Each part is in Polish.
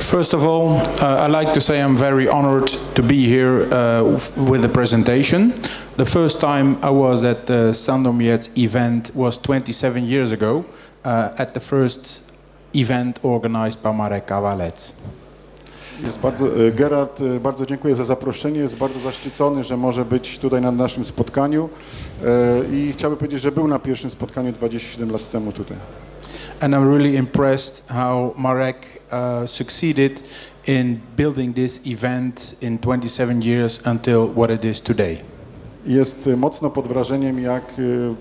First of all, uh, I'd like to say I'm very honored to be here uh, with the presentation. The first time I was at the Sandomiet event was 27 years ago uh, at the first event organized by Marek Kawalet. Jest bardzo, e, Gerard, e, bardzo dziękuję za zaproszenie. Jest bardzo zaszczycony, że może być tutaj na naszym spotkaniu E, i chciałbym powiedzieć, że był na pierwszym spotkaniu 27 lat temu tutaj. And I'm really impressed how Marek uh, succeeded in building this event in 27 years until what it is today. Jest mocno pod wrażeniem, jak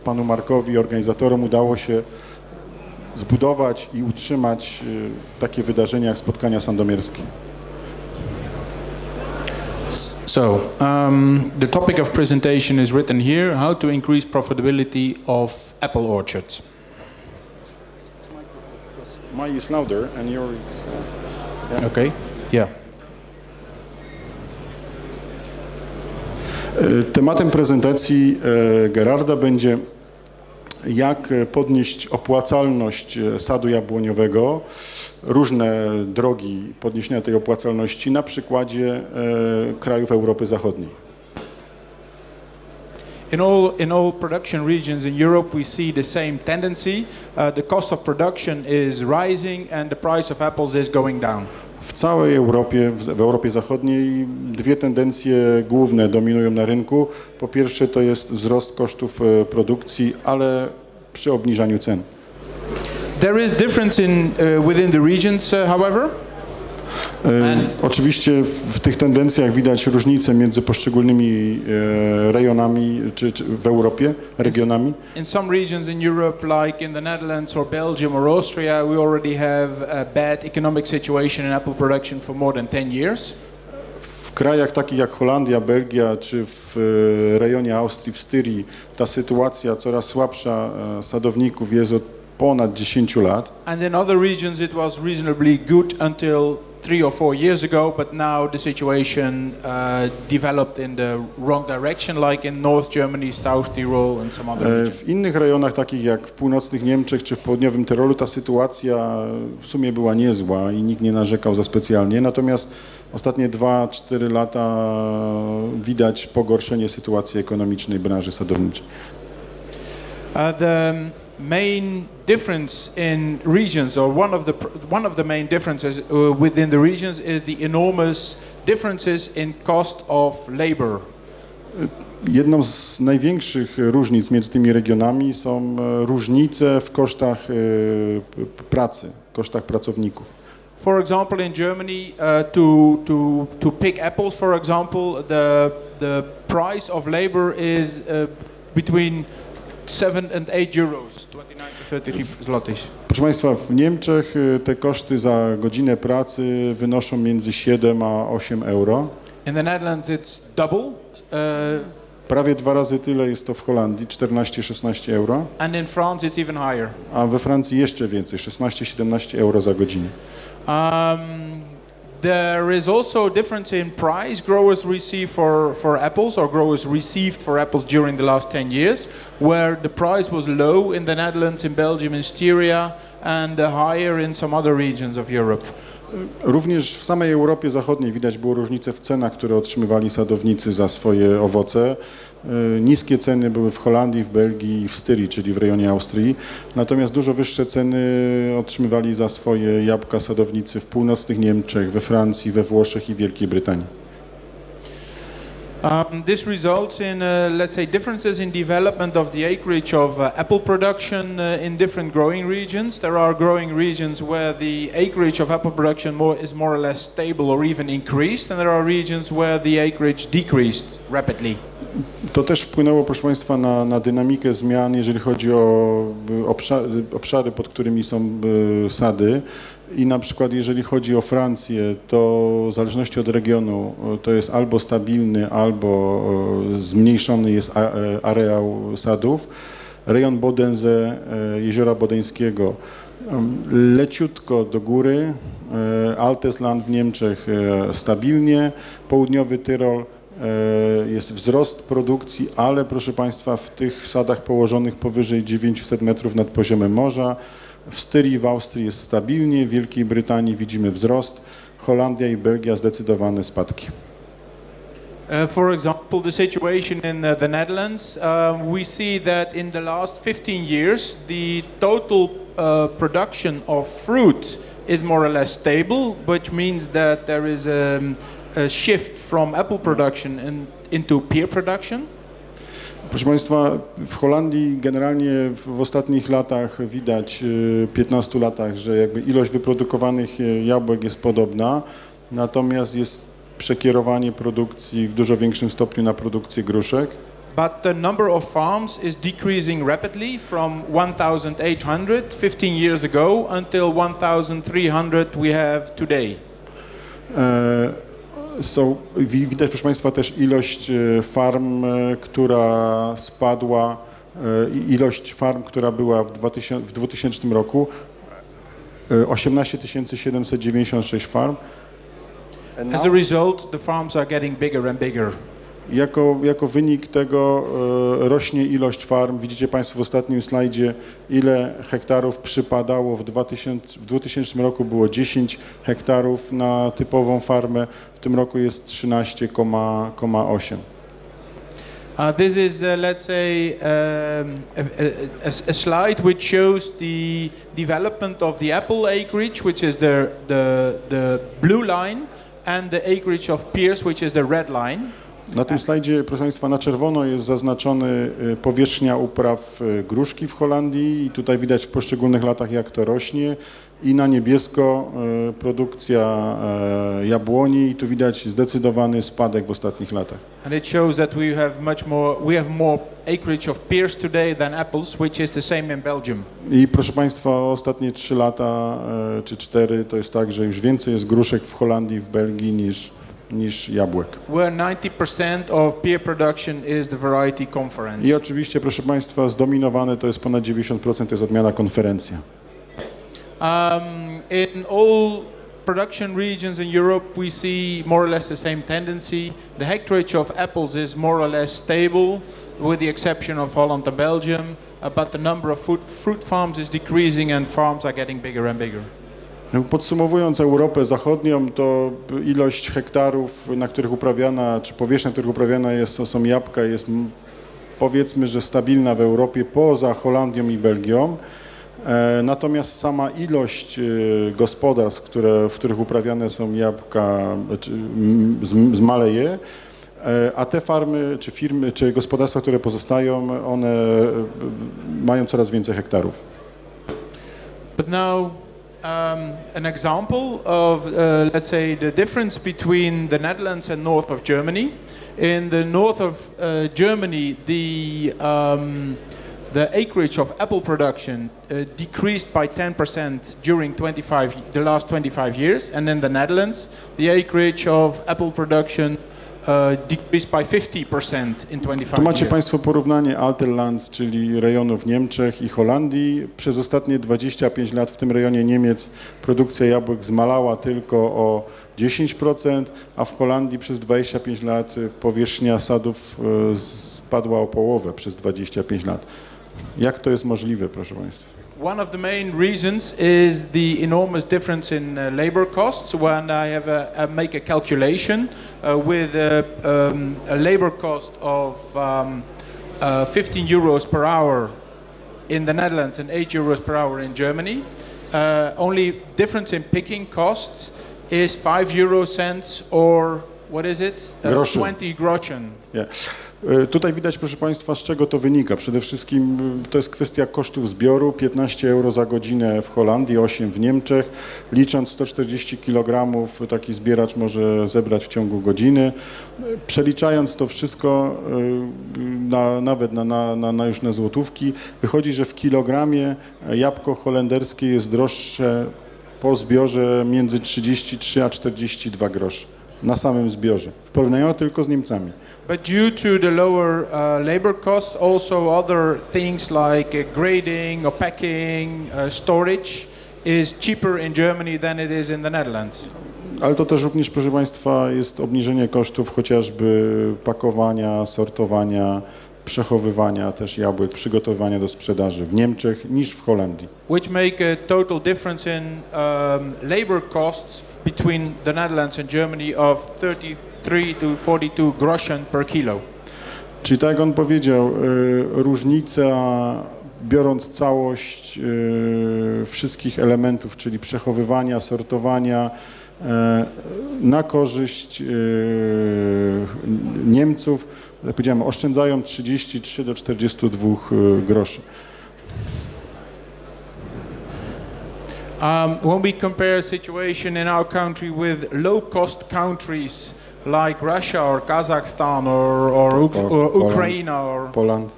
panu Markowi, organizatorom udało się zbudować i utrzymać takie wydarzenia jak spotkania sandomierskie. So, um, the topic of presentation is written here, how to increase profitability of apple orchards. Mine is louder and your is... uh, Okay? Yeah. Tematem prezentacji Gerarda będzie jak podnieść opłacalność sadu jabłoniowego, różne drogi podniesienia tej opłacalności na przykładzie e, krajów Europy Zachodniej. In all, in all production regions in Europe, we see the same tendency. Uh, the cost of production is rising and the price of apples is going down. W całej Europie, w Europie Zachodniej dwie tendencje główne dominują na rynku. Po pierwsze to jest wzrost kosztów e, produkcji, ale przy obniżaniu cen. There is difference in, uh, within the regions, uh, however. E, Oczywiście w, w tych tendencjach widać różnice między poszczególnymi e, rejonami czy, czy w Europie, regionami. In some regions in Europe, like in the Netherlands or Belgium or Austria, we already have a bad economic situation in apple production for more than 10 years. W krajach takich jak Holandia, Belgia czy w e, rejonie Austrii, w Styrii ta sytuacja coraz słabsza e, sadowników jest od ponad 10 lat. And in other regions, it was reasonably good until three or four years ago, but now the situation uh, developed in the wrong direction, like in North Germany, South Tyrol, and some other E, regions. W innych rejonach, takich jak w północnych Niemczech czy w południowym Tyrolu, ta sytuacja w sumie była niezła i nikt nie narzekał za specjalnie. Natomiast ostatnie 2-4 lata widać pogorszenie sytuacji ekonomicznej branży sadowniczej. Uh, the main difference in regions, or one of the one of the main differences uh, within the regions, is the enormous differences in cost of labor. Jedną z największych różnic między tymi regionami są różnice w kosztach pracy, kosztach pracowników. For example, in Germany, uh, to, to, to pick apples, for example, the, the price of labor is uh, between 7 and 8 euros, 29 to 33 zlotys. Proszę Państwa, w Niemczech e, te koszty za godzinę pracy wynoszą między 7 a 8 euro. In the Netherlands, it's double, uh, Prawie dwa razy tyle jest to w Holandii, 14-16 euro, and in France, it's even higher. a we Francji jeszcze więcej, 16-17 euro za godzinę. Um, there is also a difference in price growers receive for, for apples, or growers received for apples during the last 10 years, where the price was low in the Netherlands, in Belgium, in Styria, and uh, higher in some other regions of Europe. Również w samej Europie Zachodniej widać było różnice w cenach, które otrzymywali sadownicy za swoje owoce. E, Niskie ceny były w Holandii, w Belgii i w Styrii, czyli w rejonie Austrii. Natomiast dużo wyższe ceny otrzymywali za swoje jabłka sadownicy w północnych Niemczech, we Francji, we Włoszech i Wielkiej Brytanii. Um, this results in, uh, let's say, differences in development of the acreage of uh, apple production uh, in different growing regions. There are growing regions where the acreage of apple production more, is more or less stable or even increased, and there are regions where the acreage decreased rapidly. To też wpłynęło, proszę Państwa, na, na dynamikę zmian, jeżeli chodzi o y, obszary, obszary, pod którymi są y, sady. I na przykład jeżeli chodzi o Francję, to w zależności od regionu to jest albo stabilny, albo zmniejszony jest e, areał sadów. Rejon Bodenze, jeziora Bodeńskiego, leciutko do góry, Altesland w Niemczech stabilnie, południowy Tyrol e, jest wzrost produkcji, ale proszę Państwa w tych sadach położonych powyżej 900 metrów nad poziomem morza. W Styrii w Austrii jest stabilnie, w Wielkiej Brytanii widzimy wzrost, Holandia i Belgia zdecydowane spadki. Uh, for example, the situation in uh, the Netherlands, uh, we see that in the last 15 years, the total uh, production of fruit is more or less stable, which means that there is um, a shift from apple production in, into pear production. Proszę Państwa, w Holandii generalnie w, ostatnich latach widać, y, 15 latach, że jakby ilość wyprodukowanych y, jabłek jest podobna, natomiast jest przekierowanie produkcji w dużo większym stopniu na produkcję gruszek. But the number of farms is decreasing rapidly from 1,800 15 years ago until 1,300 we have today. E, Są, wi- widać proszę Państwa też ilość e, farm, e, która spadła, e, ilość farm, która była w 2000, w 2000 roku, e, 18 796 farm. As a result, the farms are getting bigger and bigger. Jako, jako wynik tego e, rośnie ilość farm. Widzicie Państwo w ostatnim slajdzie, ile hektarów przypadało w 2000, w 2000 roku było 10 hektarów na typową farmę, w tym roku jest 13,8. Uh, this is, uh, let's say, um, a, a- a- slide which shows the development of the apple acreage, which is the, the, the blue line, and the acreage of pears, which is the red line. Na tym slajdzie, proszę Państwa, na czerwono jest zaznaczony y, powierzchnia upraw y, gruszki w Holandii i tutaj widać w poszczególnych latach jak to rośnie i na niebiesko y, produkcja jabłoni i tu widać zdecydowany spadek w ostatnich latach. And it shows that we have much more, we have more acreage of pears today than apples, which is the same in Belgium. I proszę Państwa, ostatnie trzy lata czy cztery to jest tak, że już więcej jest gruszek w Holandii, w Belgii niż, niż jabłek. Where 90% of pear production is the variety conference. I oczywiście, proszę Państwa, zdominowane to jest ponad 90% to jest odmiana konferencja. Um, in all production regions in Europe, we see more or less the same tendency. The hectarage of apples is more or less stable, with the exception of Holland and Belgium, uh, but the number of fruit, fruit farms is decreasing and farms are getting bigger and bigger. Podsumowując Europę Zachodnią, to ilość hektarów, na których uprawiana, czy powierzchnia, na których uprawiana jest, są jabłka, jest powiedzmy, że stabilna w Europie, poza Holandią i Belgią. E, natomiast sama ilość e, gospodarstw, które, w których uprawiane są jabłka, zmaleje, e, a te farmy, czy firmy, czy gospodarstwa, które pozostają, one mają coraz więcej hektarów. But now, um, an example of, uh, let's say, the difference between the Netherlands and north of Germany. In the north of uh, Germany, the um, the acreage of apple production uh, decreased by 10% during 25, the last 25 years, and in the Netherlands, the acreage of apple production decreased by 50% in 25 Tu macie. Państwo porównanie Alterlands, czyli rejonów Niemczech i Holandii. Przez ostatnie 25 lat w tym rejonie Niemiec produkcja jabłek zmalała tylko o 10%, a w Holandii przez 25 lat powierzchnia sadów y, spadła o połowę przez 25 lat. Jak to jest możliwe, proszę Państwa? One of the main reasons is the enormous difference in uh, labor costs. When I have a, make a calculation uh, with a, um, a labor cost of um, uh, 15 euros per hour in the Netherlands and 8 euros per hour in Germany, uh, only difference in picking costs is 5 euro cents or what is it? Uh, Groszy. 20 groschen. Nie. Y, Tutaj widać, proszę Państwa, z czego to wynika. Przede wszystkim y, to jest kwestia kosztów zbioru. 15 euro za godzinę w Holandii, 8 w Niemczech. Licząc 140 kg taki zbieracz może zebrać w ciągu godziny. Przeliczając to wszystko y, na, nawet na, na, na, na już na złotówki, wychodzi, że w kilogramie jabłko holenderskie jest droższe po zbiorze między 33 a 42 groszy na samym zbiorze. W porównaniu tylko z Niemcami. But due to the lower uh, labor costs, also other things like uh, grading or packing, uh, storage is cheaper in Germany than it is in the Netherlands. Ale to też również, proszę Państwa, jest obniżenie kosztów chociażby pakowania, sortowania, przechowywania też jabłek, przygotowania do sprzedaży w Niemczech niż w Holandii. which make a total difference in um, labor costs between the Netherlands and Germany of 33 to 42 groschen per kilo. Czyli tak jak on powiedział, y, różnica biorąc całość y, wszystkich elementów, czyli przechowywania, sortowania y, na korzyść y, Niemców, jak powiedziałem, oszczędzają 33 do 42 y, groszy. Um, when we compare situation in our country with low-cost countries like Russia or Kazakhstan or, or, Uk- Or. Ukraine or Poland.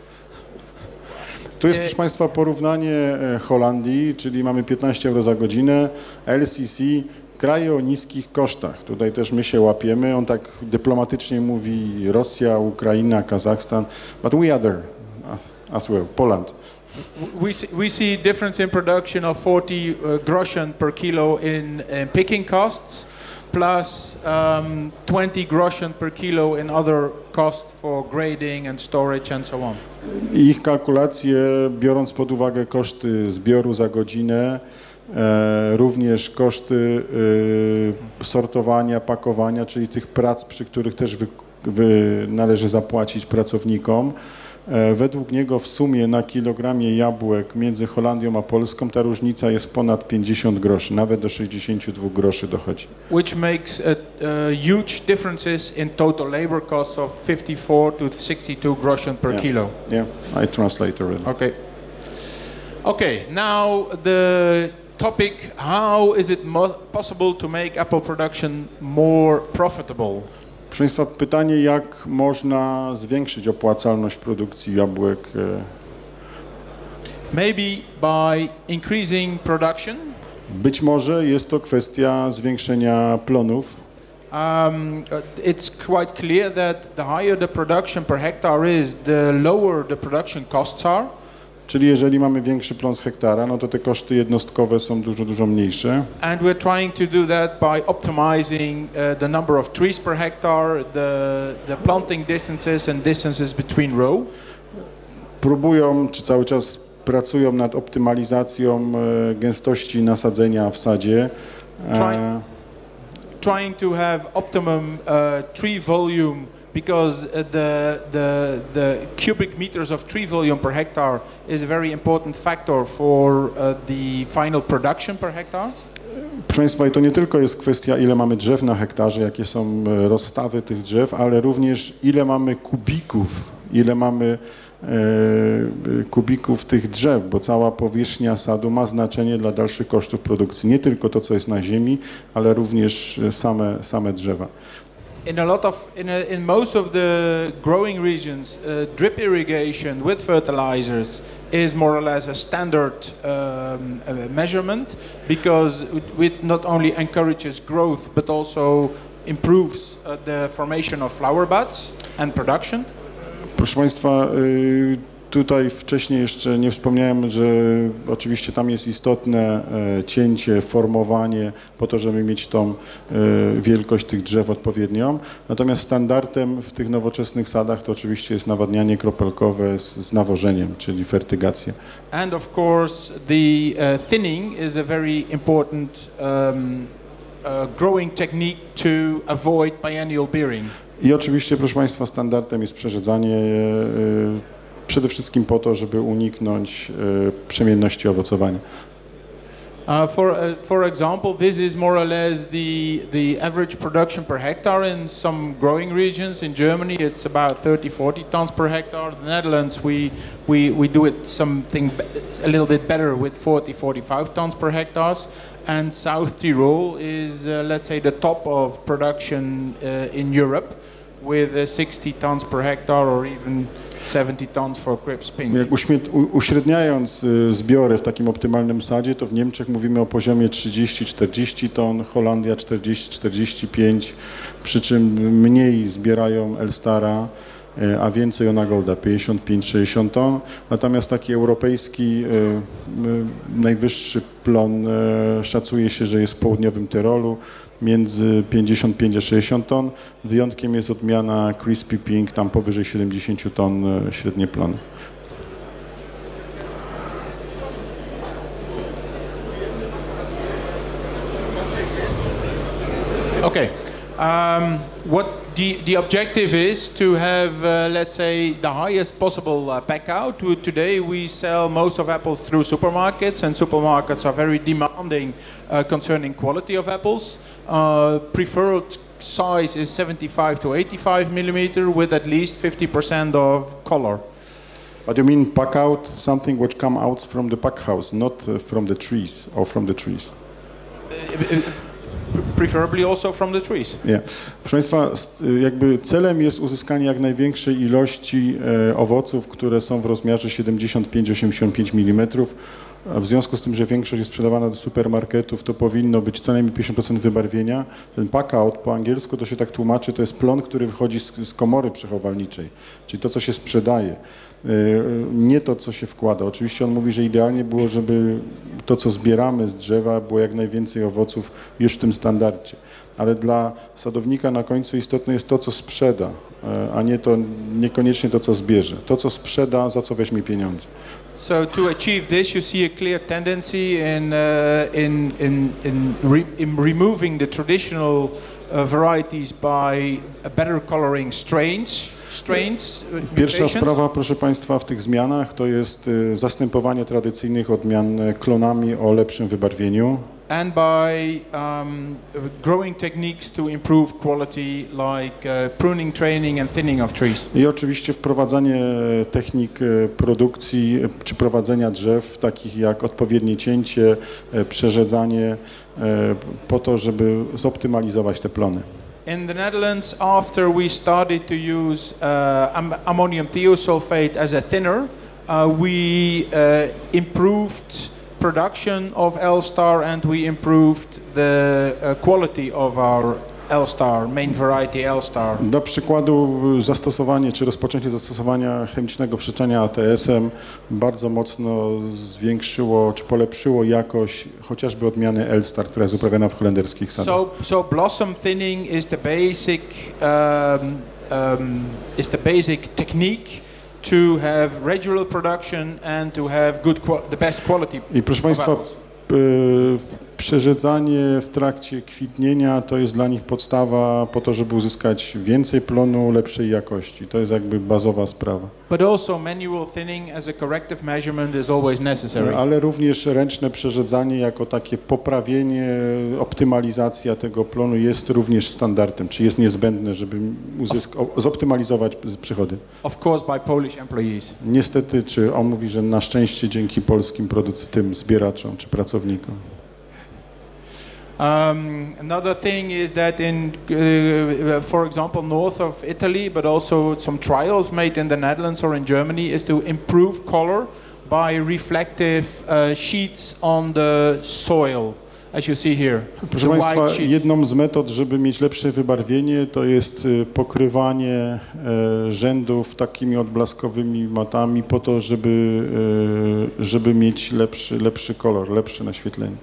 Tu jest, E- proszę Państwa, porównanie e, Holandii, czyli mamy 15 euro za godzinę, LCC, kraje o niskich kosztach. Tutaj też my się łapiemy. On tak dyplomatycznie mówi Rosja, Ukraina, Kazachstan, but we other as, as well, Poland. we see, we see difference in production of 40 uh, groschen per kilo in, in picking costs plus um, 20 groschen per kilo in other costs for grading and storage and so on. I Ich kalkulacje, biorąc pod uwagę koszty zbioru za godzinę, również koszty e, sortowania, pakowania, czyli tych prac, przy których też wy, wy należy zapłacić pracownikom. E, według niego w sumie na kilogramie jabłek między Holandią a Polską ta różnica jest ponad 50 groszy, nawet do 62 groszy dochodzi. which makes a, a huge differences in total labor costs of 54 to 62 groschen per Yeah. kilo. Yeah, I translate already. Okay. Okay, now the topic how is it possible to make apple production more profitable? Proszę Państwa, pytanie, jak można zwiększyć opłacalność produkcji jabłek e, Maybe by increasing production. Być może jest to kwestia zwiększenia plonów. Um, it's quite clear that the higher the production per hectare is, the lower the production costs are. Czyli jeżeli mamy większy plon z hektara, no to te koszty jednostkowe są dużo, dużo mniejsze. And we're trying to do that by optimizing uh, the number of trees per hectare, the, the planting distances and distances between row. Próbują, czy cały czas pracują nad optymalizacją e, gęstości nasadzenia w sadzie. E, trying to have optimum uh, tree volume because uh, the, the, the cubic meters of tree volume per hectare is a very important factor for uh, the final production per hectare. Proszę Państwa, i to nie tylko jest kwestia, ile mamy drzew na hektarze, jakie są e, rozstawy tych drzew, ale również ile mamy kubików, ile mamy e, kubików tych drzew, bo cała powierzchnia sadu ma znaczenie dla dalszych kosztów produkcji. Nie tylko to, co jest na ziemi, ale również e, same, same drzewa. In a lot of, in, a, in most of the growing regions, uh, drip irrigation with fertilizers is more or less a standard um, measurement because it, it not only encourages growth but also improves uh, the formation of flower buds and production. Proszę Państwa, y, tutaj wcześniej jeszcze nie wspomniałem, że oczywiście tam jest istotne e, cięcie, formowanie po to, żeby mieć tą e, wielkość tych drzew odpowiednią. Natomiast standardem w tych nowoczesnych sadach to oczywiście jest nawadnianie kropelkowe z, z nawożeniem, czyli fertygacja. And of course, the uh, thinning is a very important um, uh, growing technique to avoid biennial bearing. I oczywiście, proszę Państwa, standardem jest przerzedzanie przede wszystkim po to, żeby uniknąć przemienności owocowania. Uh, for, uh, for example, this is more or less the, the average production per hectare in some growing regions. In Germany, it's about 30, 40 tons per hectare. The Netherlands, we, we, we do it something a little bit better with 40, 45 tons per hectare. And South Tyrol is, uh, let's say, the top of production uh, in Europe with uh, 60 tons per hectare or even 70 tons for Crips Pink. Jak uśredniając y, zbiory w takim optymalnym sadzie, to w Niemczech mówimy o poziomie 30-40 ton, Holandia 40-45, przy czym mniej zbierają Elstara, y, a więcej Onagolda 55-60 ton. Natomiast taki europejski y, najwyższy plon szacuje się, że jest w południowym Tyrolu, między 55 a 60 ton. Wyjątkiem jest odmiana Crispy Pink, tam powyżej 70 ton e, średnie plony. Okay. Um, what the, the objective is to have, uh, let's say, the highest possible uh, pack out. To- Today we sell most of apples through supermarkets, and supermarkets are very demanding uh, concerning quality of apples. Uh, preferred size is 75 to 85 millimeter with at least 50% of color. But you mean pack out something which comes out from the pack house, not uh, from the trees or from the trees? Preferably also from the trees. Nie. Proszę Państwa, s- jakby celem jest uzyskanie jak największej ilości e, owoców, które są w rozmiarze 75-85 mm. A W związku z tym, że większość jest sprzedawana do supermarketów, to powinno być co najmniej 50% wybarwienia. Ten pack-out po angielsku to się tak tłumaczy, to jest plon, który wychodzi z, z komory przechowalniczej, czyli to, co się sprzedaje. E, Nie to, co się wkłada. Oczywiście on mówi, że idealnie było, żeby to, co zbieramy z drzewa, było jak najwięcej owoców już w tym standardzie ale dla sadownika na końcu istotne jest to, co sprzeda, e, a nie to, niekoniecznie to, co zbierze. To, co sprzeda, za co weźmie pieniądze. So to achieve this, you see a clear tendency in uh, in in in, re- in removing the traditional uh, varieties by better coloring strains. Pierwsza sprawa, proszę Państwa, w tych zmianach to jest e, zastępowanie tradycyjnych odmian e, klonami o lepszym wybarwieniu and by um, growing techniques to improve quality, like uh, pruning, training, and thinning of trees. i oczywiście wprowadzanie e, technik e, produkcji e, czy prowadzenia drzew, takich jak odpowiednie cięcie, przerzedzanie, po to, żeby zoptymalizować te plony. In the Netherlands, after we started to use uh, am- ammonium thiosulfate as a thinner, uh, we uh, improved production of L-Star and we improved the uh, quality of our L-Star, main variety L-Star. Dla przykładu zastosowanie czy rozpoczęcie zastosowania chemicznego przeczenia ATS-em bardzo mocno zwiększyło czy polepszyło jakość chociażby odmiany Elstar, która jest uprawiana w holenderskich sadach. So, so blossom thinning is the basic um, um, is the basic technique to have regular production and to have good the best quality I proszę Państwa, przerzedzanie w trakcie kwitnienia to jest dla nich podstawa po to, żeby uzyskać więcej plonu lepszej jakości. To jest jakby bazowa sprawa. Necessary. Ale również ręczne przerzedzanie jako takie poprawienie, optymalizacja tego plonu jest również standardem, czy jest niezbędne, żeby zoptymalizować przychody. Of course by Polish employees. Niestety, czy on mówi, że na szczęście dzięki polskim producentom, zbieraczom czy pracownikom. Um, another thing is that in, uh, for example, north of Italy, but also some trials made in the Netherlands or in Germany, is to improve color by reflective uh, sheets on the soil, as you see here. Proszę Państwa, jedną z metod, żeby mieć lepsze wybarwienie, to jest y, pokrywanie e, rzędów takimi odblaskowymi matami po to, żeby, e, żeby mieć lepszy, lepszy kolor, lepsze naświetlenie.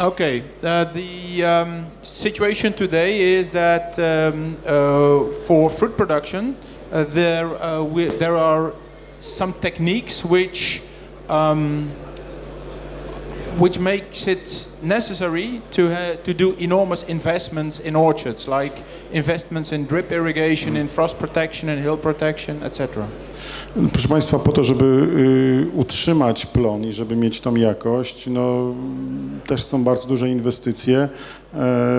Okay, uh, the um, situation today is that um, uh, for fruit production, uh, there uh, we, there are some techniques which um, which makes it necessary to ha- to do enormous investments in orchards, like investments in drip irrigation, in frost protection, in hill protection, etc. Proszę Państwa, po to, żeby y, utrzymać plon i żeby mieć tą jakość, no, też są bardzo duże inwestycje e,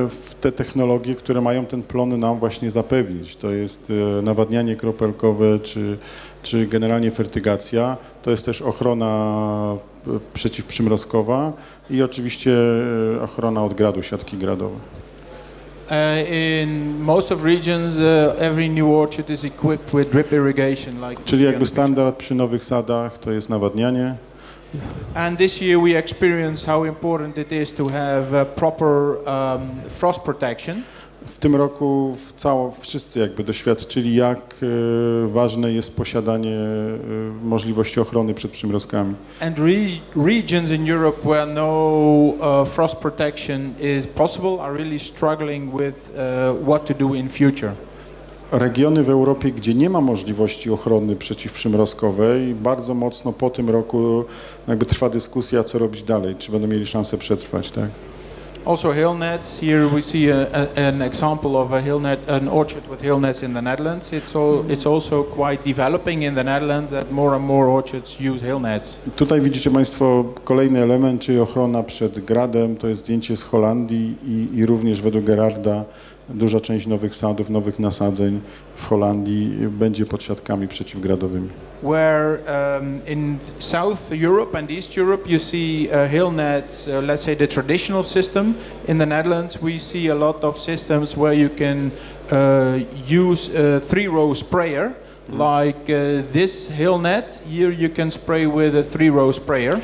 w te technologie, które mają ten plon nam właśnie zapewnić. To jest e, nawadnianie kropelkowe, czy, czy generalnie fertygacja. To jest też ochrona przeciwprzymrozkowa i oczywiście e, ochrona od gradu, siatki irrigation, like you Czyli jakby standard przy nowych sadach to jest nawadnianie. And this year we experienced how important it is to have proper um, frost protection. W tym roku w cało, wszyscy jakby doświadczyli, jak e, ważne jest posiadanie e, możliwości ochrony przed przymrozkami. And re- regions in Europe where no uh, frost protection is possible are really struggling with uh, what to do in future. Regiony w Europie, gdzie nie ma możliwości ochrony przeciwprzymrozkowej, bardzo mocno po tym roku jakby trwa dyskusja, co robić dalej, czy będą mieli szansę przetrwać, tak? Also hill nets. Here we see a, a, an example of a hill net, an orchard with hill nets in the Netherlands. It's, all, it's also quite developing in the Netherlands that more and more orchards use hill nets. Tutaj widzicie Państwo kolejny element, czyli ochrona przed gradem. To jest zdjęcie z Holandii i, i również według Gerarda duża część nowych sadów, nowych nasadzeń w Holandii będzie pod siatkami przeciwgradowymi. Where um, in South Europe and East Europe you see uh, hill nets, uh, let's say the traditional system. In the Netherlands we see a lot of systems where you can uh, use a three-row sprayer. Like uh, this hill net, here you can spray with a three-row sprayer.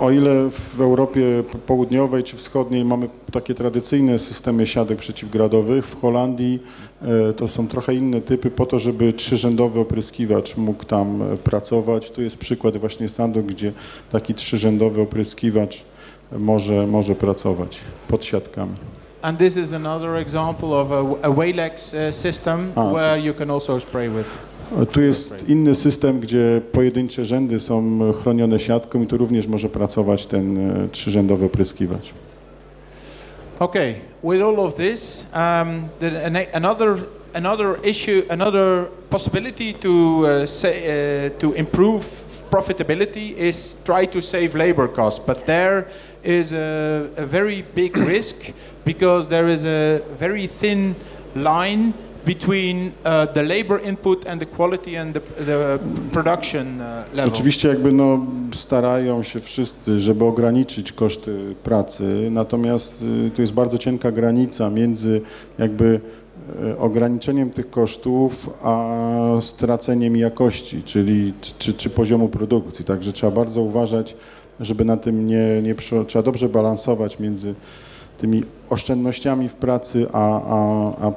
O ile w Europie południowej czy wschodniej mamy takie tradycyjne systemy siatek przeciwgradowych, w Holandii e, to są trochę inne typy po to, żeby trzyrzędowy opryskiwacz mógł tam e, pracować. Tu jest przykład właśnie sadu, gdzie taki trzyrzędowy opryskiwacz może, może pracować pod siatkami. And this is another example of a, a Walex uh, system okay. where you can also spray with. Tu jest inny system, gdzie pojedyncze rzędy są chronione siatką i tu również może pracować ten e, trzyrzędowy opryskiwacz. Okay, with all of this, um, the, an, another another issue, another possibility to uh, say, uh, to improve profitability is try to save labor costs. But there is a, a very big risk because there is a very thin line between uh, the labor input and the quality and the, the production uh, level. Oczywiście jakby no, starają się wszyscy, żeby ograniczyć koszty pracy, natomiast y, tu jest bardzo cienka granica między jakby y, ograniczeniem tych kosztów, a straceniem jakości, czyli czy, czy, czy poziomu produkcji. Także trzeba bardzo uważać, żeby na tym nie, nie trzeba dobrze balansować między tymi oszczędnościami w pracy, a, a, a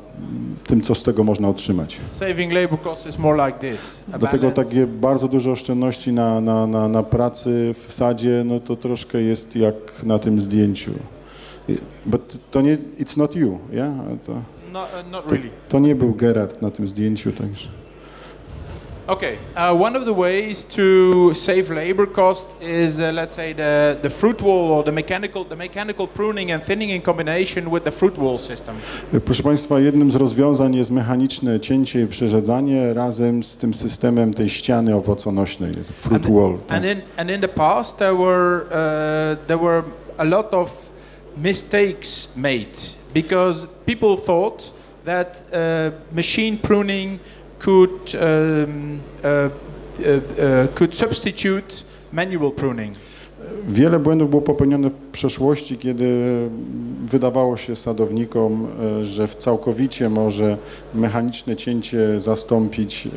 tym, co z tego można otrzymać. Saving labor costs is more like this. a Dlatego takie bardzo duże oszczędności na, na, na, na pracy w sadzie, no to troszkę jest jak na tym zdjęciu. But to nie, it's not you, yeah? To, No, uh, not really. to nie był Gerard na tym zdjęciu, także. Okay, uh, one of the ways to save labor cost is, uh, let's say, the, the fruit wall or the mechanical, the mechanical pruning and thinning in combination with the fruit wall system. Proszę Państwa, jednym z rozwiązań jest mechaniczne cięcie i przerzedzanie razem z tym systemem tej ściany owoconośnej, fruit wall. tak. And in, and in the past, there were, uh, there were a lot of mistakes made because people thought that uh, machine pruning could, um, uh, uh, uh, could substitute manual pruning. Wiele błędów było popełnione w przeszłości, kiedy wydawało się sadownikom, e, że w całkowicie może mechaniczne cięcie zastąpić e,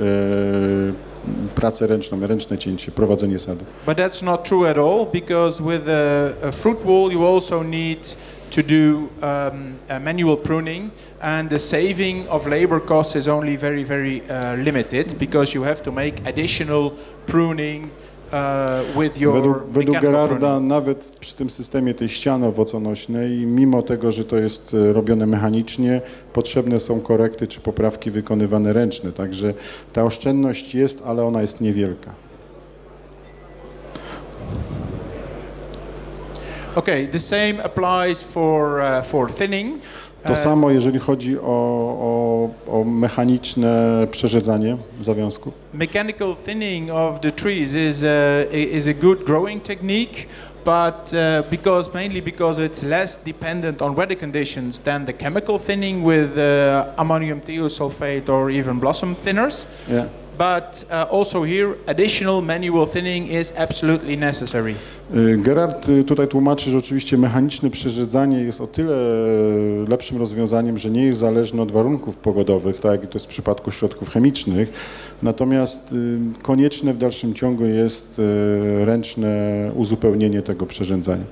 pracę ręczną, ręczne cięcie, prowadzenie sadu. But that's not true at all because with a, a fruit wall you also need to do um, manual pruning and the saving of labor costs is only very very uh, limited because you have to make additional pruning uh, with your Według, według Gerarda pruning. nawet przy tym systemie tej ściany owoconośnej, mimo tego, że to jest e, robione mechanicznie, potrzebne są korekty czy poprawki wykonywane ręcznie. Także ta oszczędność jest, ale ona jest niewielka. Okay, the same applies for uh, for thinning. To Uh, samo, jeżeli chodzi o, o, o mechaniczne przerzedzanie zawiązku. Mechanical thinning of the trees is a, is a good growing technique, but uh, because mainly because it's less dependent on weather conditions than the chemical thinning with uh, ammonium thiosulfate or even blossom thinners. Yeah. But uh, also here, additional manual thinning is absolutely necessary. Y, Gerard y, tutaj tłumaczy, że oczywiście mechaniczne przerzedzanie jest o tyle e, lepszym rozwiązaniem, że nie jest zależne od warunków pogodowych, tak jak to jest w przypadku środków chemicznych. Natomiast y, konieczne w dalszym ciągu jest e, ręczne uzupełnienie tego przerzedzania.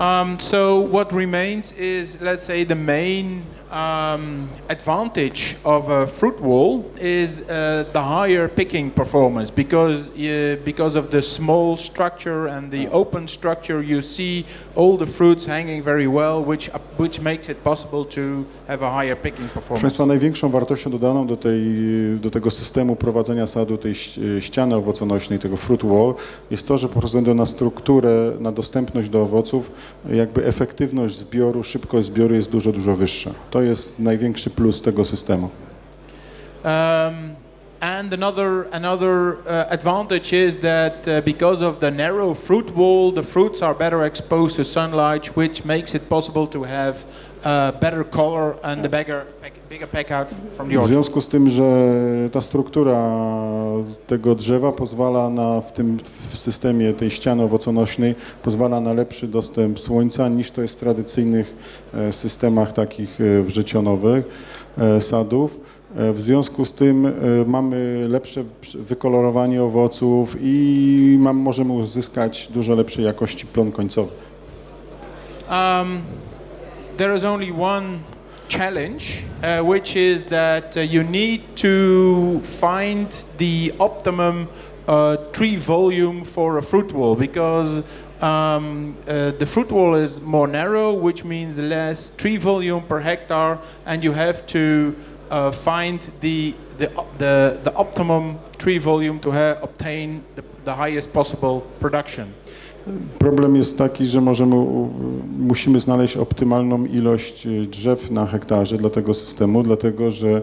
Um, so what remains is, let's say, the main um, advantage of a fruit wall is uh, the higher picking performance because uh, because of the small structure and the open structure. You see all the fruits hanging very well, which uh, which makes it possible to have a higher picking Proszę performance. Państwa, największą wartością dodaną do, tej, do tego systemu prowadzenia sadu, tej ści- ściany owoconośnej, tego fruit wall, jest to, że po względu na strukturę, na dostępność do owoców, jakby efektywność zbioru, szybkość zbioru jest dużo, dużo wyższa. To jest największy plus tego systemu. Um, and another another uh, advantage is that uh, because of the narrow fruit wall, the fruits are better exposed to sunlight, which makes it possible to have uh, better color and a bigger W związku z tym, że ta struktura tego drzewa pozwala na, w tym w systemie tej ściany owoconośnej, pozwala na lepszy dostęp słońca niż to jest w tradycyjnych e, systemach takich e, wrzecionowych e, sadów. W związku z tym mamy lepsze wykolorowanie owoców i mam, możemy uzyskać dużo lepszej jakości plon końcowy. Um, there is only one challenge, uh, which is that uh, you need to find the optimum uh, tree volume for a fruit wall because um, uh, the fruit wall is more narrow, which means less tree volume per hectare, and you have to uh, find the, the, the, the optimum tree volume to obtain the, the highest possible production. Problem jest taki, że możemy, musimy znaleźć optymalną ilość y, drzew na hektarze dla tego systemu, dlatego że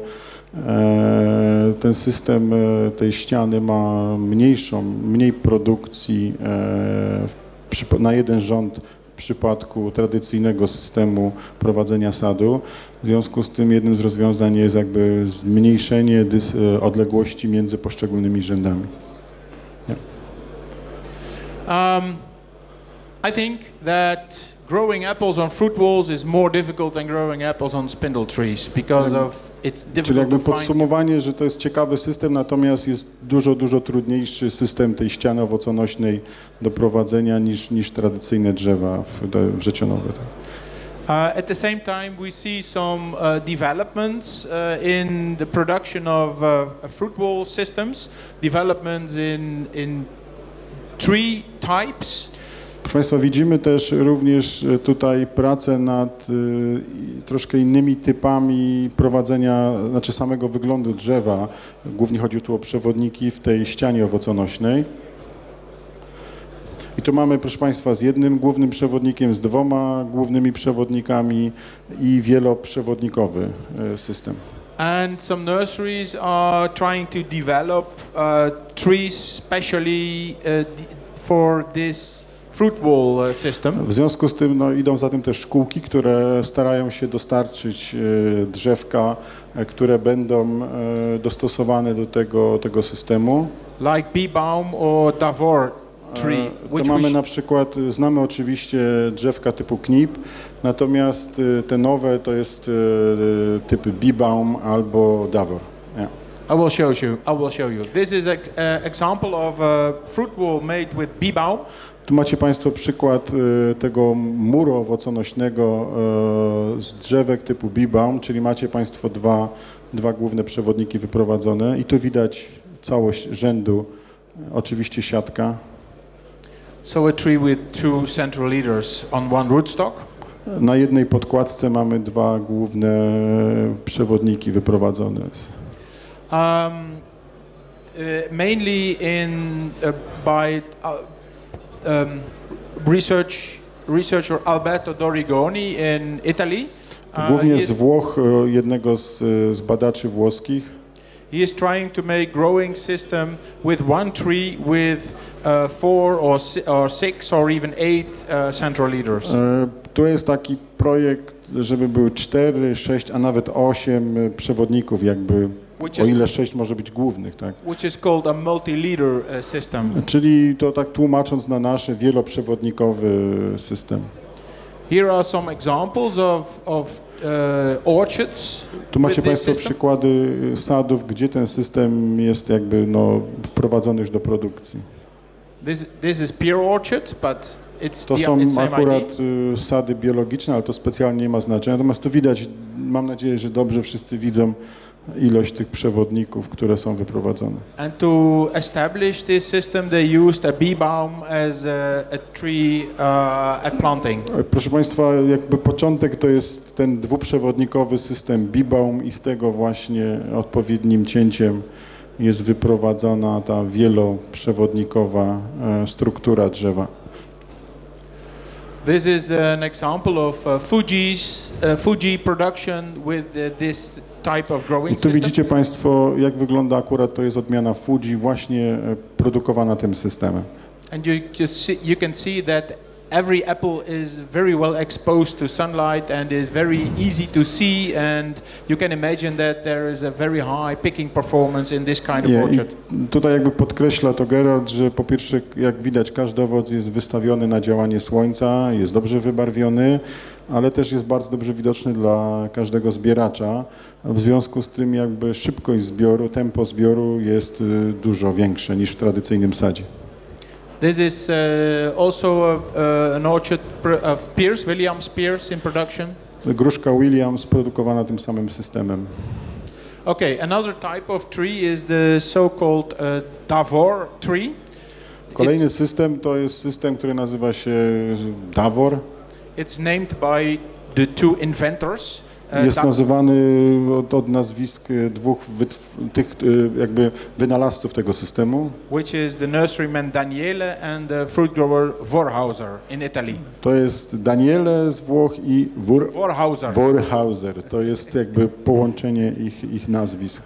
e, ten system e, tej ściany ma mniejszą, mniej produkcji e, na jeden rząd w przypadku tradycyjnego systemu prowadzenia sadu. W związku z tym jednym z rozwiązań jest jakby zmniejszenie e, odległości między poszczególnymi rzędami. Um, I think that growing apples on fruit walls is more difficult than growing apples on spindle trees because Czyli- of it's Czyli difficult jakby to find. podsumowanie, że to jest ciekawy system, natomiast jest dużo, dużo trudniejszy system tej ściany owoconośnej do prowadzenia niż, niż tradycyjne drzewa wrzecionowe. tak. Uh, at the same time, we see some uh, developments uh, in the production of uh, fruit wall systems, developments in in tree types. Proszę Państwa, widzimy też również e, tutaj pracę nad i troszkę innymi typami prowadzenia, znaczy samego wyglądu drzewa. Głównie chodzi tu o przewodniki w tej ścianie owoconośnej. I tu mamy, proszę Państwa, z jednym głównym przewodnikiem, z dwoma głównymi przewodnikami i wieloprzewodnikowy e, system. And some nurseries are trying to develop uh, trees specially uh, for this system. W związku z tym no, idą za tym też szkółki, które starają się dostarczyć e, drzewka, e, które będą e, dostosowane do tego, tego systemu. like bee balm or davor tree, E, To mamy na przykład, e, znamy oczywiście drzewka typu knip, natomiast e, te nowe to jest e, typy bibaum albo davor. Ja. I will show you. I will show you. This is an example of a fruit wall made with bee balm. Tu macie Państwo przykład e, tego muru owoconośnego e, z drzewek typu bibaum, czyli macie Państwo dwa, dwa główne przewodniki wyprowadzone i tu widać całość rzędu, oczywiście siatka. So a tree with two central leaders on one rootstock. Na jednej podkładce mamy dwa główne przewodniki wyprowadzone. Um, uh, mainly in uh, by uh, um, research researcher Alberto Dorigoni in Italy. Uh, Głównie he z Włoch, e, jednego z, z badaczy włoskich. He is trying to make growing system with one tree with uh, four or, si- or six or even eight uh, central leaders. E, Tu jest taki projekt, żeby były cztery, sześć, a nawet osiem e, przewodników, jakby, o ile sześć może być głównych, tak. which is called a multi-leader uh, system. Czyli to tak tłumacząc na nasze wieloprzewodnikowy system. Here are some examples of, of uh, orchards Tu macie Państwo przykłady sadów, gdzie ten system jest jakby no, wprowadzony już do produkcji. This, this is pear orchard, but It's To the są it's akurat y, sady biologiczne, ale to specjalnie nie ma znaczenia. Natomiast tu widać, mam nadzieję, że dobrze wszyscy widzą ilość tych przewodników, które są wyprowadzone. And to establish this system, they used a bee balm as a, a tree uh, at planting. E, Proszę Państwa, jakby początek to jest ten dwuprzewodnikowy system Bibaum i z tego właśnie odpowiednim cięciem jest wyprowadzona ta wieloprzewodnikowa e, struktura drzewa. This is an example of uh, Fuji's uh, Fuji production with uh, this I growing tu widzicie Państwo, jak wygląda akurat, to jest odmiana Fuji właśnie e, produkowana tym systemem. And you just see, you can see that every apple is very well exposed to sunlight and is very easy to see and you can imagine that there is a very high picking performance in this kind of Nie, orchard. Tutaj jakby podkreśla to Gerard, że po pierwsze, jak widać, każdy owoc jest wystawiony na działanie słońca, jest dobrze wybarwiony, ale też jest bardzo dobrze widoczny dla każdego zbieracza. W związku z tym jakby szybkość zbioru, tempo zbioru jest y, dużo większe niż w tradycyjnym sadzie. This is uh, also uh, uh, an orchard pr- of Pierce, Williams Pierce in production. Gruszka Williams produkowana tym samym systemem. Okay, another type of tree is the so-called uh, Davor tree. Kolejny It's, system to jest system, który nazywa się Davor. it's named by the two inventors. Uh, Jest Da- nazywany od, od nazwisk y, dwóch tych y, jakby wynalazców tego systemu. which is the nurseryman Daniele and the fruit grower Vorhauser in Italy. To jest Daniele z Włoch i Wur, Vorhauser. Vorhauser. To jest jakby połączenie ich, ich nazwisk.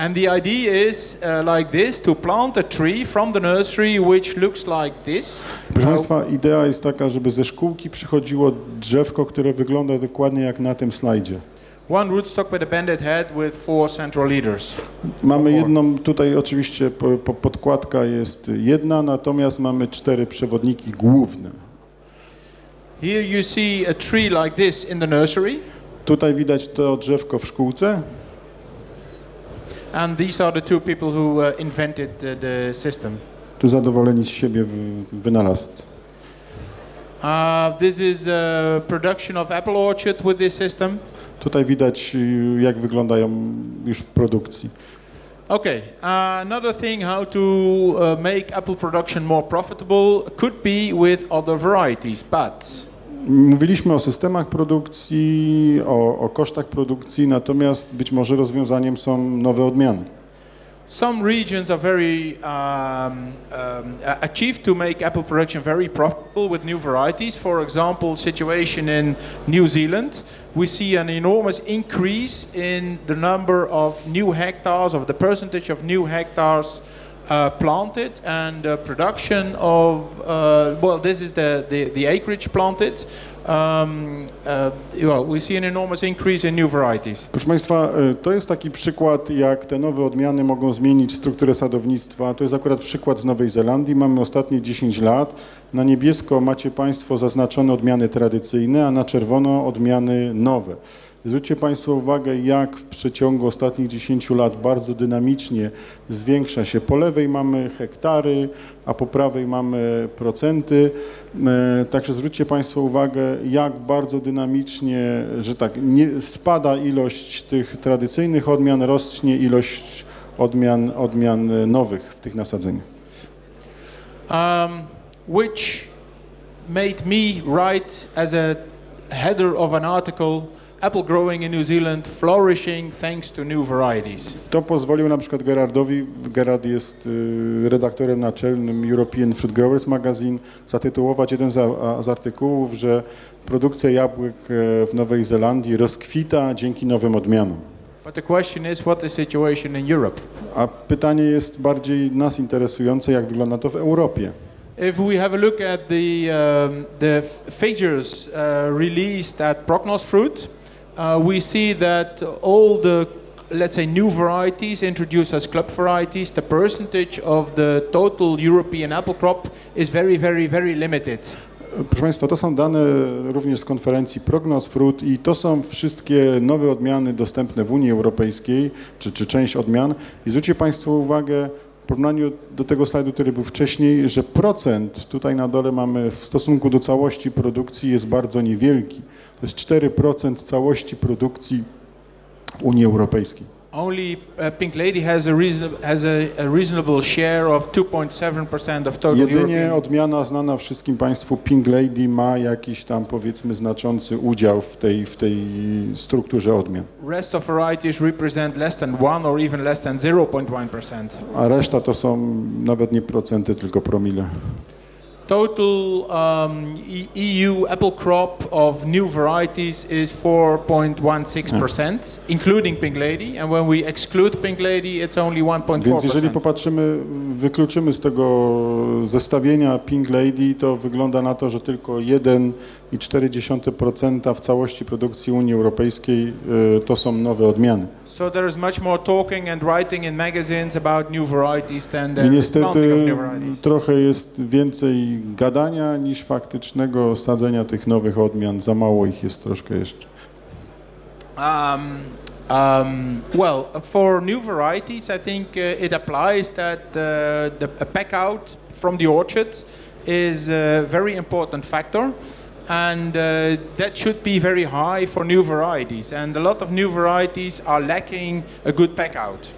And the idea is uh, like this to plant a tree from the nursery which looks like this. Proszę Państwa, idea jest taka, żeby ze szkółki przychodziło drzewko, które wygląda dokładnie jak na tym slajdzie. one rootstock with a bended head with four central leaders. Mamy jedną, tutaj oczywiście po, po, podkładka jest jedna, natomiast mamy cztery przewodniki główne. Here you see a tree like this in the nursery. Tutaj widać to drzewko w szkółce, And these are the two people who uh, invented the, the system. tu zadowoleni z siebie w- wynalazcy. Uh, this is a production of apple orchard with this system. Tutaj widać jak wyglądają już w produkcji. Okay, uh, another thing how to uh, make apple production more profitable could be with other varieties, but Mówiliśmy o systemach produkcji, o, o kosztach produkcji, natomiast być może rozwiązaniem są nowe odmiany. some regions are very um, um, achieved to make apple production very profitable with new varieties. For example, situation in New Zealand, we see an enormous increase in the number of new hectares, of the percentage of new hectares uh, planted, and uh, production of uh, well, this is the the, the acreage planted. Um, uh, well, we see an enormous increase in new varieties. Proszę Państwa, y, to jest taki przykład, jak te nowe odmiany mogą zmienić strukturę sadownictwa. To jest akurat przykład z Nowej Zelandii. Mamy ostatnie 10 lat. Na niebiesko macie Państwo zaznaczone odmiany tradycyjne, a na czerwono odmiany nowe. Zwróćcie Państwo uwagę, jak w przeciągu ostatnich 10 lat bardzo dynamicznie zwiększa się. Po lewej mamy hektary, a po prawej mamy procenty. E, Także zwróćcie Państwo uwagę, jak bardzo dynamicznie, że tak, nie, spada ilość tych tradycyjnych odmian, rośnie ilość odmian, odmian nowych w tych nasadzeniach. um, which made me write as a header of an article apple growing in New Zealand flourishing thanks to new varieties. To pozwolił na przykład Gerardowi, Gerard jest y, redaktorem naczelnym European Fruit Growers Magazine, zatytułować jeden z, a- z artykułów, że produkcja jabłek e, w Nowej Zelandii rozkwita dzięki nowym odmianom. But the question is what the situation in Europe? A pytanie jest bardziej nas interesujące, jak wygląda to w Europie. If we have a look at the, um, the figures uh, released at Prognos Fruit, uh, we see that all the, let's say, new varieties introduced as club varieties, the percentage of the total European apple crop is very, very, very limited. Proszę Państwa, to są dane również z konferencji Prognoz Fruit i to są wszystkie nowe odmiany dostępne w Unii Europejskiej, czy, czy część odmian. I zwróćcie Państwo uwagę, porównaniu do tego slajdu, który był wcześniej, że procent tutaj na dole mamy w stosunku do całości produkcji jest bardzo niewielki. To jest 4% całości produkcji Unii Europejskiej. Only uh, Pink Lady has a, reason, has a, a reasonable share of 2.7% of total Jedynie European. odmiana znana wszystkim Państwu Pink Lady ma jakiś tam powiedzmy znaczący udział w tej, w tej strukturze odmian, Rest of varieties represent less than 1 or even less than 0.1%. a reszta to są nawet nie procenty, tylko promile. Total um, E- EU apple crop of new varieties is 4.16%, including Pink Lady. And when we exclude Pink Lady, it's only Więc jeżeli 1.4%. popatrzymy, wykluczymy z tego zestawienia Pink Lady, to wygląda na to, że tylko 1,4% w całości produkcji Unii Europejskiej y, to są nowe odmiany. So there is much more talking and writing in magazines about new varieties than I there is planting of niestety new varieties. trochę jest więcej gadania niż faktycznego sadzenia tych nowych odmian. Za mało ich jest troszkę jeszcze. Um, um, well, for new varieties, I think uh, it applies that uh, the pack out from the orchard is a very important factor. And uh, that should be very high for new varieties. And a lot of new varieties are lacking a good pack out.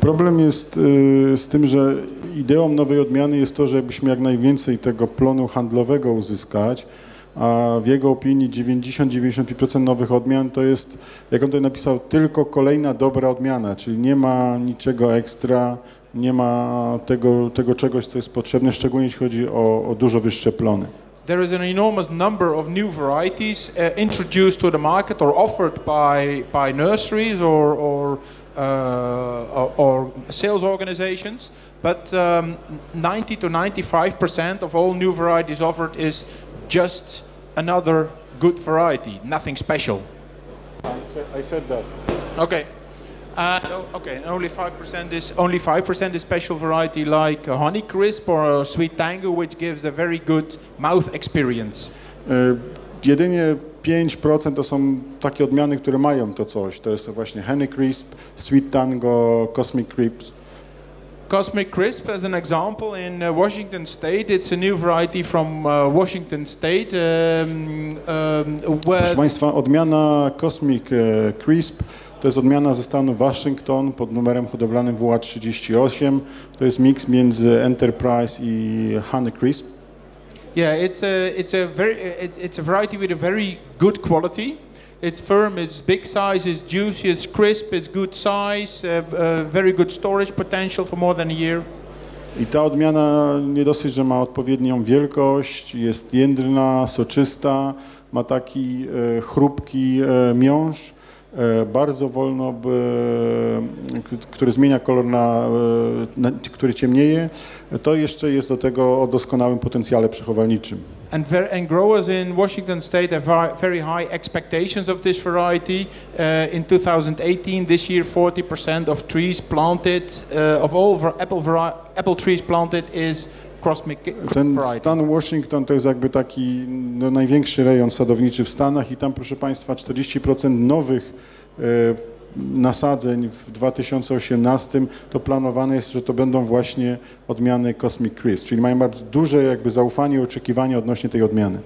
Problem jest y, z tym, że ideą nowej odmiany jest to, żebyśmy jak najwięcej tego plonu handlowego uzyskać, a w jego opinii 90-95% nowych odmian to jest, jak on tutaj napisał, tylko kolejna dobra odmiana, czyli nie ma niczego ekstra, nie ma tego, tego czegoś, co jest potrzebne, szczególnie jeśli chodzi o, o dużo wyższe plony. There is an enormous number of new varieties uh, introduced to the market or offered by, by nurseries or, or, uh, or, or sales organizations, but um, 90 to 95% of all new varieties offered is just another good variety, nothing special. I said that. Okay. Uh, okay, and only five percent is only five percent is special variety like Honey Crisp or uh, Sweet Tango, which gives a very good mouth experience. Jedynie 5% to są takie odmiany, które mają to coś. To jest właśnie Honey Crisp, Sweet Tango, Cosmic Crisp. Cosmic Crisp, as an example, in uh, Washington State, it's a new variety from uh, Washington State, um, um, where Proszę Państwa, odmiana Cosmic e, Crisp to jest odmiana ze stanu Waszyngton pod numerem hodowlanym WA38. To jest miks między Enterprise i Honey Crisp. yeah, it's a it's a very it, it's a variety with a very good quality. It's firm, it's big size, it's juicy, it's crisp, it's good size, uh, uh, very good storage potential for more than a year. I ta odmiana nie dosyć, że ma odpowiednią wielkość, jest jędrna, soczysta, ma taki e, chrupki e, miąższ, bardzo wolno, by, który zmienia kolor na, e, na, który ciemnieje. To jeszcze jest do tego o doskonałym potencjale przechowalniczym. And, ver- and growers in Washington State have very high expectations of this variety. Uh, in 2018, this year, 40% of trees planted, uh, of all apple, apple trees planted, is Ten stan Washington to jest jakby taki no, największy rejon sadowniczy w Stanach i tam, proszę Państwa, 40% nowych e, nasadzeń w 2018 to planowane jest, że to będą właśnie odmiany Cosmic Crisp, czyli mają bardzo duże jakby zaufanie i oczekiwania odnośnie tej odmiany.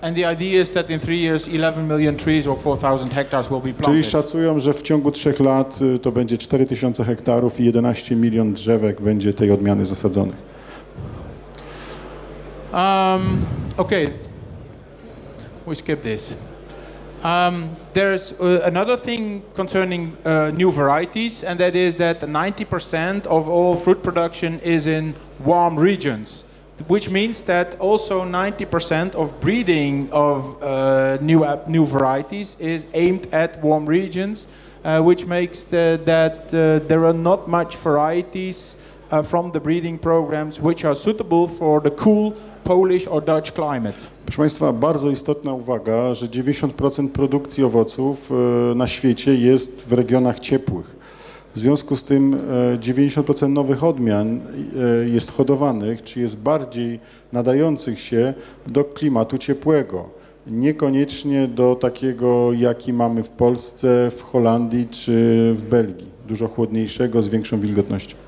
And the idea is that in three years, 11 million trees or 4,000 hectares will be Czyli szacują, że w ciągu trzech lat y, to będzie 4000 hektarów i 11 milion drzewek będzie tej odmiany zasadzonych. Um, okay, we skip this. Um, there's uh, another thing concerning uh, new varieties, and that is that 90% of all fruit production is in warm regions, which means that also 90% of breeding of uh, new new varieties is aimed at warm regions, uh, which makes the, that uh, there are not much varieties uh, from the breeding programs which are suitable for the cool Polish or Dutch climate. Proszę Państwa, bardzo istotna uwaga, że 90% produkcji owoców e, na świecie jest w regionach ciepłych. W związku z tym e, 90% nowych odmian e, jest hodowanych, czy jest bardziej nadających się do klimatu ciepłego. Niekoniecznie do takiego, jaki mamy w Polsce, w Holandii czy w Belgii. Dużo chłodniejszego, z większą wilgotnością.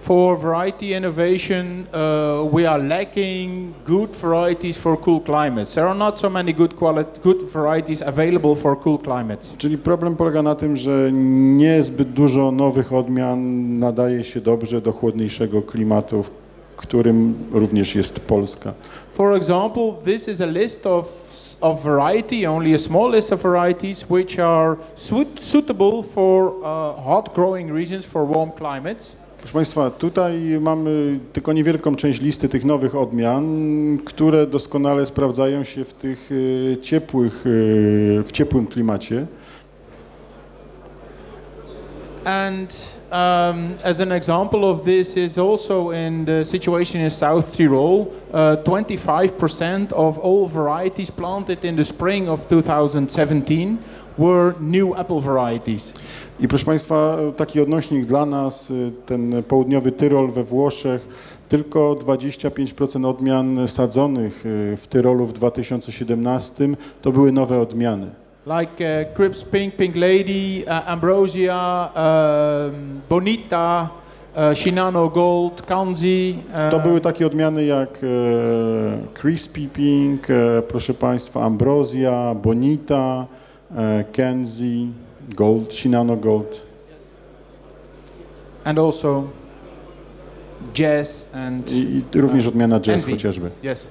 For variety innovation, uh, we are lacking good varieties for cool climates. There are not so many good quality, good varieties available for cool climates. Czyli problem polega na tym, że niezbyt dużo nowych odmian nadaje się dobrze do chłodniejszego klimatu, w którym również jest Polska. For example, this is a list of of variety, only a small list of varieties which are suit- suitable for uh, hot growing regions for warm climates. Proszę Państwa, tutaj mamy tylko niewielką część listy tych nowych odmian, które doskonale sprawdzają się w tych y, ciepłych, y, w ciepłym klimacie. And um, as an example of this is also in the situation in South Tyrol, uh, 25% of all varieties planted in the spring of 2017 were new apple varieties. I proszę Państwa, taki odnośnik dla nas, y, ten południowy Tyrol we Włoszech, tylko 25% odmian sadzonych y, w Tyrolu w 2017 to były nowe odmiany. Like uh, Crips Pink, Pink Lady, uh, Ambrosia, um, Bonita, uh, Shinano Gold, Kanzi. Uh, To były takie odmiany jak e, Crispy Pink, e, proszę Państwa, Ambrosia, Bonita, e, Kenzie, Gold, Shinano Gold. and also Jazz and I, i również odmiana Jazz Envy. chociażby. Yes.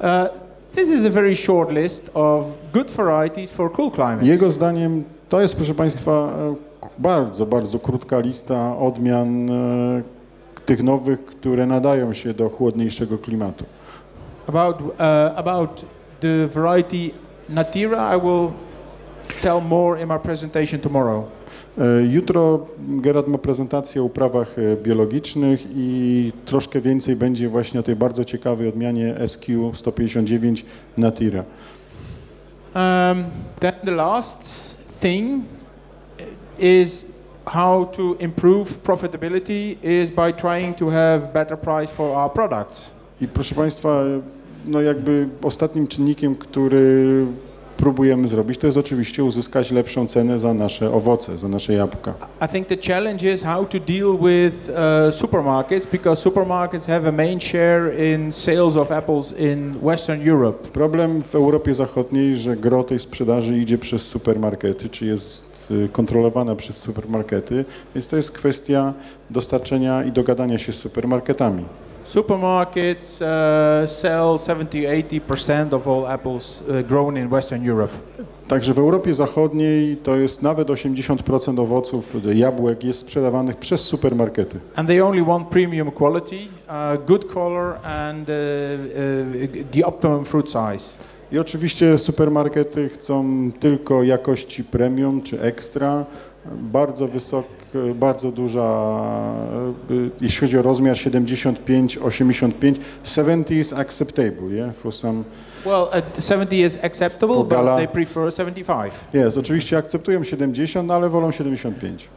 Uh, this is a very short list of good varieties for cool climates. Jego zdaniem to jest, proszę Państwa, e, bardzo, bardzo krótka lista odmian e, tych nowych, które nadają się do chłodniejszego klimatu. About, uh, about the variety Natira, I will tell more in my presentation tomorrow. E, Jutro Gerard ma prezentację o uprawach e, biologicznych i troszkę więcej będzie właśnie o tej bardzo ciekawej odmianie SQ 159 Natira. Um, then the last thing is how to improve profitability is by trying to have better price for our products. I proszę Państwa, no jakby ostatnim czynnikiem, który próbujemy zrobić, to jest oczywiście uzyskać lepszą cenę za nasze owoce, za nasze jabłka. I think the challenge is how to deal with uh, supermarkets because supermarkets have a main share in sales of apples in Western Europe. Problem w Europie Zachodniej, że gro tej sprzedaży idzie przez supermarkety, czy jest y, kontrolowana przez supermarkety, więc to jest kwestia dostarczenia i dogadania się z supermarketami. Supermarkets uh, sell 70-80% of all apples uh, grown in Western Europe. Także w Europie Zachodniej to jest nawet 80% owoców, jabłek jest sprzedawanych przez supermarkety. And they only want premium quality, uh, good color, and uh, uh, the optimum fruit size. I oczywiście supermarkety chcą tylko jakości premium czy ekstra, bardzo wysok, bardzo duża, y, jeśli chodzi o rozmiar 75-85, 70 is acceptable, yeah, for some, Well, uh, 70 is acceptable, but they prefer 75. jest, oczywiście akceptują 70, no ale wolą 75.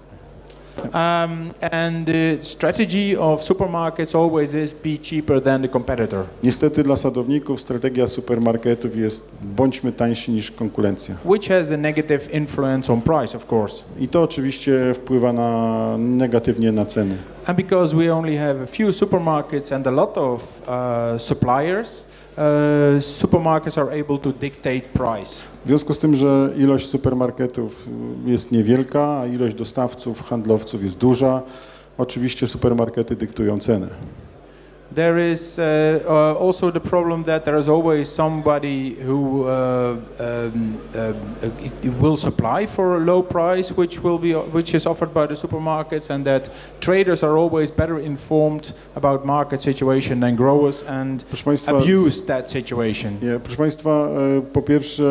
Um, and the strategy of supermarkets always is be cheaper than the competitor, Niestety dla sadowników strategia supermarketów jest bądźmy tańsi niż konkurencja. which has a negative influence on price, of course. I to oczywiście wpływa na, negatywnie na ceny. And because we only have a few supermarkets and a lot of uh, suppliers, supermarkets are able to dictate price. W związku z tym, że ilość supermarketów jest niewielka, a ilość dostawców, handlowców jest duża, oczywiście supermarkety dyktują cenę. There is uh, uh, also the problem that there is always somebody who uh, um, uh, will supply for a low price, which will be which is offered by the supermarkets, and that traders are always better informed about market situation than growers and Państwa, abuse that situation. Nie, proszę Państwa, po pierwsze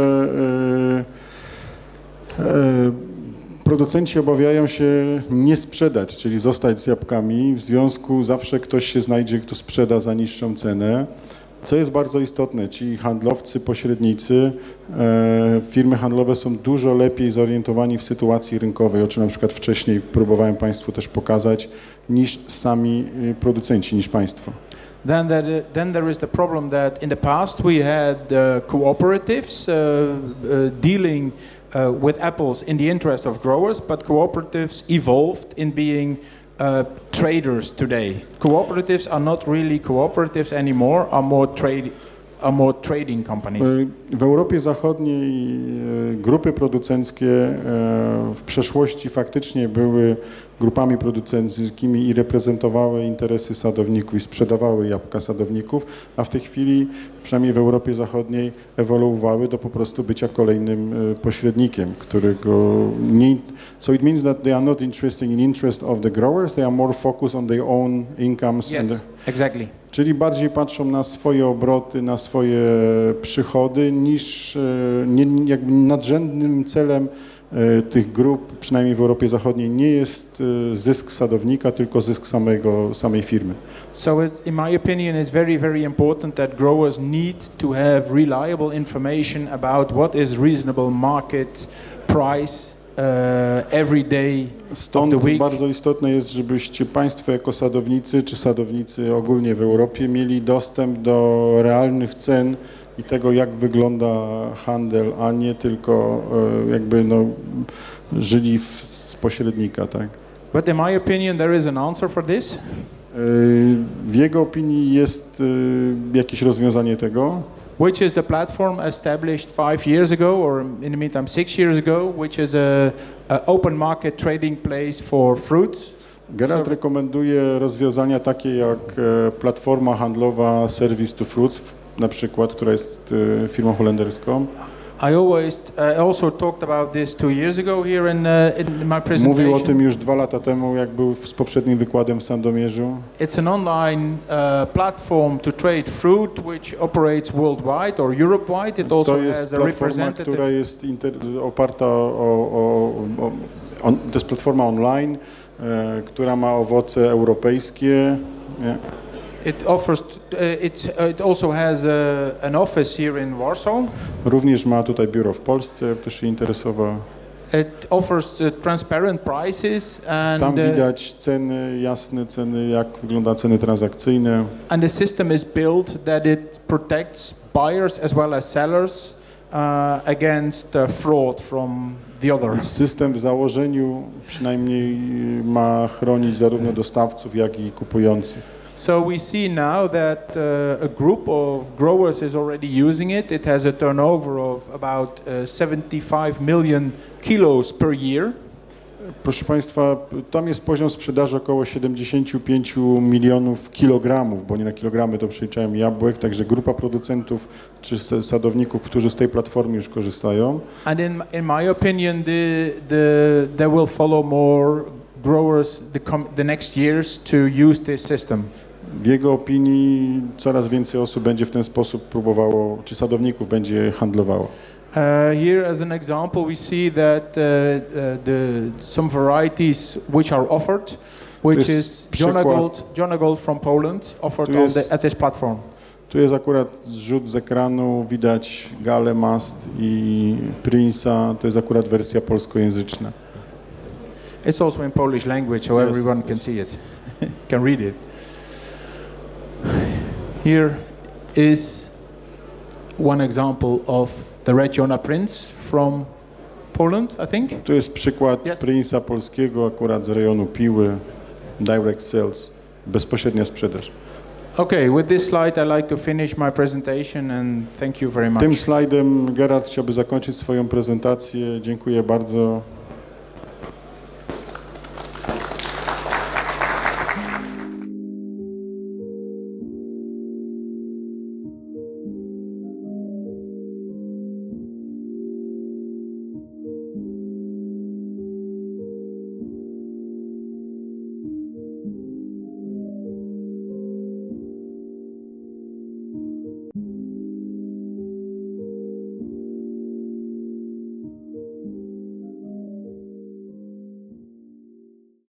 producenci obawiają się nie sprzedać, czyli zostać z jabłkami. W związku zawsze ktoś się znajdzie, kto sprzeda za niższą cenę. Co jest bardzo istotne, ci handlowcy, pośrednicy, e, firmy handlowe są dużo lepiej zorientowani w sytuacji rynkowej, o czym na przykład wcześniej próbowałem Państwu też pokazać, niż sami e, producenci, niż Państwo. Then, that, then there is the problem that in the past we had uh, cooperatives uh, uh, dealing uh, with apples in the interest of growers, but cooperatives evolved in being uh, traders today. Cooperatives are not really cooperatives anymore, are more trade are more trading companies. W Europie Zachodniej grupy producenckie w przeszłości faktycznie były grupami producenckimi i reprezentowały interesy sadowników i sprzedawały jabłka sadowników, a w tej chwili, przynajmniej w Europie Zachodniej, ewoluowały do po prostu bycia kolejnym y, pośrednikiem, którego nie... So it means that they are not interested in interest of the growers, they are more focused on their own incomes and Yes, the, exactly. Czyli bardziej patrzą na swoje obroty, na swoje przychody, niż e, nie, jakby nadrzędnym celem e, tych grup, przynajmniej w Europie Zachodniej, nie jest e, zysk sadownika, tylko zysk samego, samej firmy. So, it, in my opinion, it's very, very important that growers need to have reliable information about what is reasonable market price uh, every day of Stąd bardzo istotne jest, żebyście Państwo jako sadownicy, czy sadownicy ogólnie w Europie mieli dostęp do realnych cen i tego, jak wygląda handel, a nie tylko e, jakby no, żyli w, z pośrednika, tak? But in my opinion, there is an answer for this. E, W jego opinii jest e, jakieś rozwiązanie tego, which is the platform established five years ago, or in the meantime six years ago, which is a, a open market trading place for fruits. Gerard rekomenduje rozwiązania takie jak platforma handlowa Service to Fruits, na przykład, która jest e, firmą holenderską. I always, I also talked about this two years ago here in, uh, in my presentation. Mówił o tym już dwa lata temu, jak był z poprzednim wykładem w Sandomierzu. It's an online uh, platform to trade fruit, which operates worldwide or Europe-wide. It also To jest has a platforma, representative. która jest inter, oparta o, o, o on, to jest platforma online, e, która ma owoce europejskie. Nie? It offers. Uh, it, uh, it also has a, an office here in Warsaw. Również ma tutaj biuro w Polsce, jak ktoś się interesował. It offers uh, transparent prices and Tam uh, widać ceny, jasne ceny, jak wygląda ceny transakcyjne. And the system is built that it protects buyers as well as sellers uh, against uh, fraud from the other. System w założeniu przynajmniej ma chronić zarówno dostawców, jak i kupujących. So we see now that uh, a group of growers is already using it. It has a turnover of about uh, 75 million kilos per year. Proszę Państwa, tam jest poziom sprzedaży około 75 milionów kilogramów, bo nie na kilogramy to przeliczałem jabłek, także grupa producentów czy sadowników, którzy z tej platformy już korzystają. And in, in my opinion, the, the, there will follow more growers the, the next years to use this system. W jego opinii coraz więcej osób będzie w ten sposób próbowało, czy sadowników będzie handlowało. Uh, here, as an example, we see that uh, uh, the some varieties which are offered, which jest is przykład- Jonagold, Jonagold from Poland, offered Tu on the, jest- at this platform. Tu jest akurat zrzut z ekranu, widać Gale Mast i Prince'a, to jest akurat wersja polskojęzyczna. It's also in Polish language, so Yes, everyone can yes. see it, can read it. Here is one example of the Red Jonah Prince from Poland, I think. Tu jest przykład Yes. Prince'a polskiego, akurat z rejonu Piły, direct sales, bezpośrednia sprzedaż. Okay, with this slide, I like to finish my presentation and thank you very much. Tym slajdem Gerard chciałby zakończyć swoją prezentację. Dziękuję bardzo.